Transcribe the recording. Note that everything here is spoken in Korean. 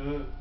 그